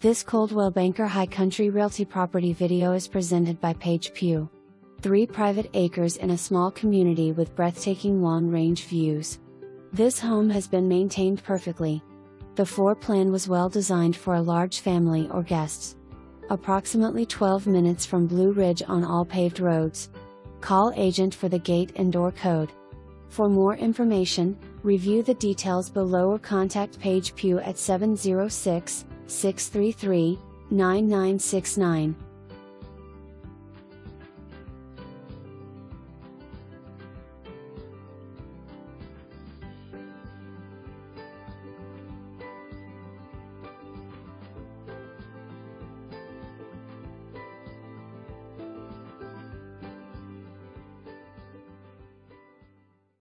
This Coldwell Banker High Country Realty property video is presented by Paige Peugh. Three private acres in a small community with breathtaking long range views. This home has been maintained perfectly. The floor plan was well designed for a large family or guests. Approximately 12 minutes from Blue Ridge on all paved roads. Call agent for the gate and door code. For more information, review the details below or contact Paige Peugh at 706 633 9969.